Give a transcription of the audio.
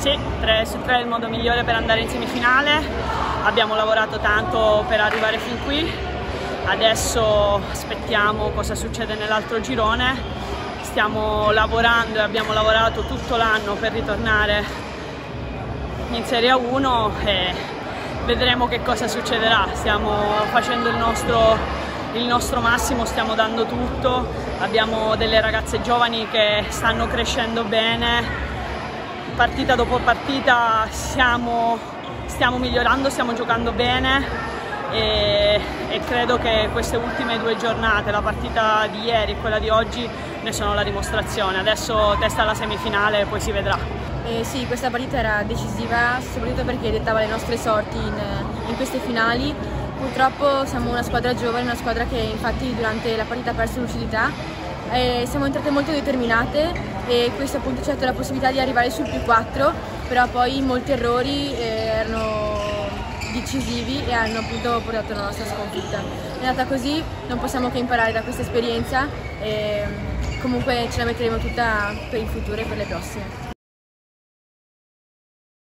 Sì, 3 su 3 è il modo migliore per andare in semifinale, abbiamo lavorato tanto per arrivare fin qui, adesso aspettiamo cosa succede nell'altro girone, stiamo lavorando e abbiamo lavorato tutto l'anno per ritornare in Serie 1 e vedremo che cosa succederà, stiamo facendo il nostro, il nostro massimo, stiamo dando tutto, abbiamo delle ragazze giovani che stanno crescendo bene, partita dopo partita stiamo, stiamo migliorando, stiamo giocando bene e, e, credo che queste ultime due giornate, la partita di ieri e quella di oggi, ne sono la dimostrazione. Adesso testa alla semifinale e poi si vedrà. Eh sì, questa partita era decisiva soprattutto perché dettava le nostre sorti in, in queste finali. Purtroppo siamo una squadra giovane, una squadra che infatti durante la partita ha perso lucidità eh, siamo entrate molto determinate e questo appunto ci ha dato la possibilità di arrivare sul più 4, però poi molti errori eh, erano decisivi e hanno appunto portato alla nostra sconfitta. È andata così, non possiamo che imparare da questa esperienza e comunque ce la metteremo tutta per il futuro e per le prossime.